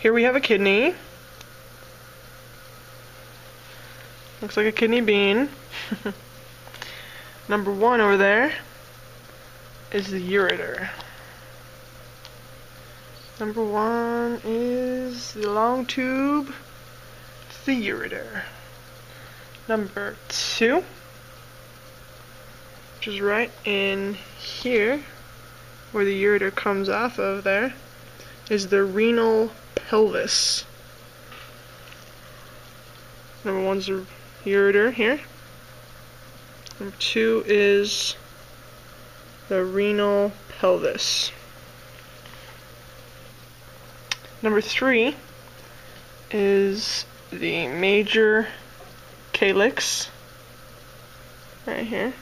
here we have a kidney. Looks like a kidney bean. Number one over there is the ureter. Number one is the long tube, It's the ureter. Number two, which is right in here, where the ureter comes off of there, is the renal pelvis. Number one's the ureter here. Number two is the renal pelvis. Number three is the major calyx, right here.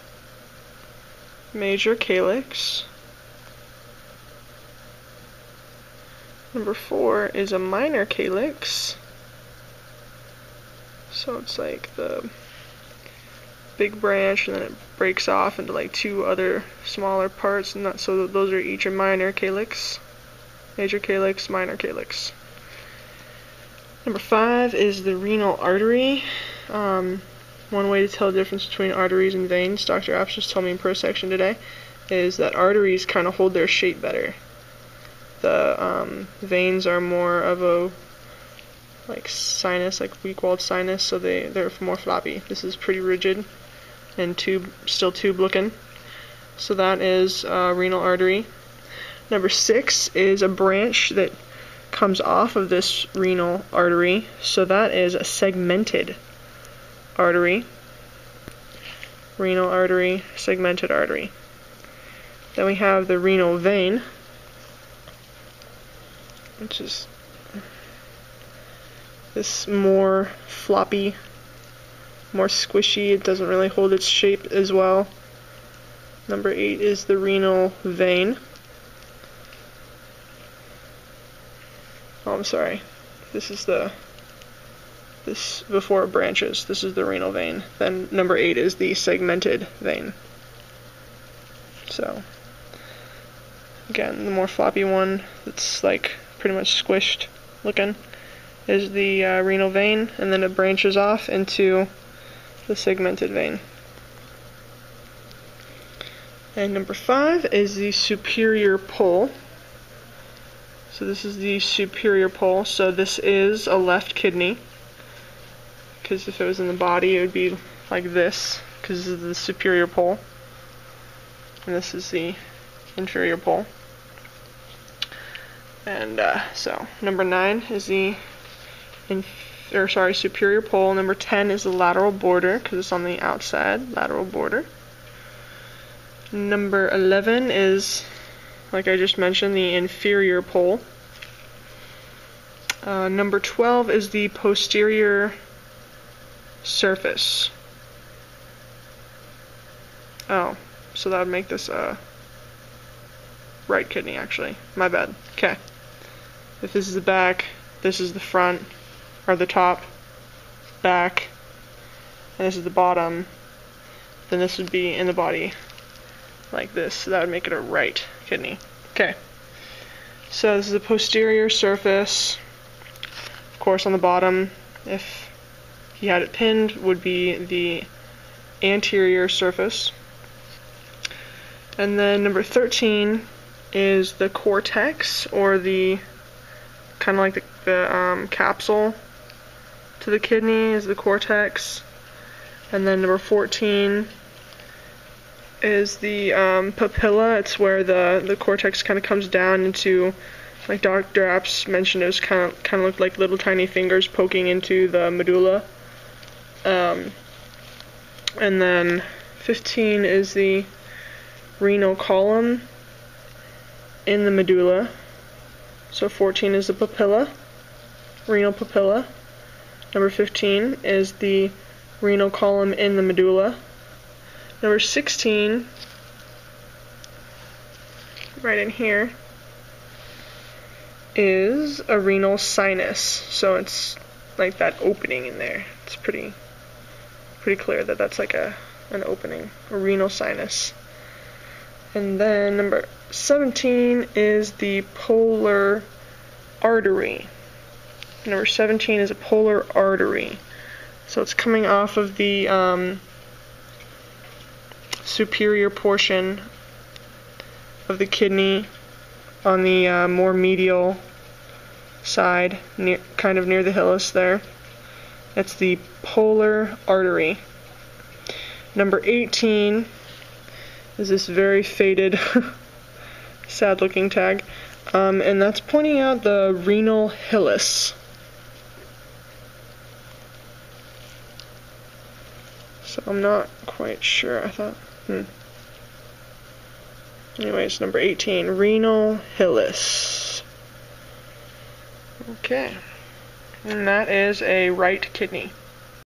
Major calyx. Number four is a minor calyx. So it's like the big branch and then it breaks off into like two other smaller parts and that, so those are each a minor calyx. Major calyx, minor calyx. Number five is the renal artery. Um, one way to tell the difference between arteries and veins, Dr. Abts just told me in prosection today, is that arteries kind of hold their shape better. The um, veins are more of a like sinus, like weak-walled sinus, so they they're more floppy. This is pretty rigid and tube, still tube looking. So that is uh, renal artery. Number six is a branch that comes off of this renal artery. So that is a segmented artery. Renal artery, segmented artery. Then we have the renal vein, which is this more floppy more squishy. It doesn't really hold its shape as well. Number eight is the renal vein. Oh, I'm sorry. This is the this before it branches. This is the renal vein. Then number eight is the segmented vein. So again, the more floppy one that's like pretty much squished looking is the uh, renal vein, and then it branches off into the segmented vein. And number five is the superior pole. So this is the superior pole. So this is a left kidney. Because if it was in the body, it would be like this. Because this is the superior pole. And this is the inferior pole. And uh, so number nine is the or sorry, superior pole. Number 10 is the lateral border because it's on the outside, lateral border. Number 11 is, like I just mentioned, the inferior pole. Uh, number 12 is the posterior surface. Oh, so that would make this a right kidney, actually. My bad. Okay. If this is the back, this is the front, or the top, back, and this is the bottom, then this would be in the body like this. So that would make it a right kidney. Okay. So this is the posterior surface. Of course, on the bottom, if he had it pinned, would be the anterior surface. And then number 13 is the cortex, or the kind of like the, the um, capsule to the kidney is the cortex. And then number 14 is the um, papilla. It's where the, the cortex kind of comes down into, like Dr. Abts mentioned, it was kind of kind of looked like little tiny fingers poking into the medulla. Um, and then 15 is the renal column in the medulla. So 14 is the papilla, renal papilla. Number 15 is the renal column in the medulla. Number 16, right in here, is a renal sinus. So it's like that opening in there. It's pretty pretty clear that that's like a an opening, a renal sinus. And then number 17 is the polar artery. Number 17 is a polar artery. So it's coming off of the um, superior portion of the kidney on the uh, more medial side, near, kind of near the hilus there. That's the polar artery. Number 18 is this very faded, sad looking tag, um, and that's pointing out the renal hilus. So I'm not quite sure. I thought, hmm. Anyways, number 18, renal hilus. Okay. And that is a right kidney.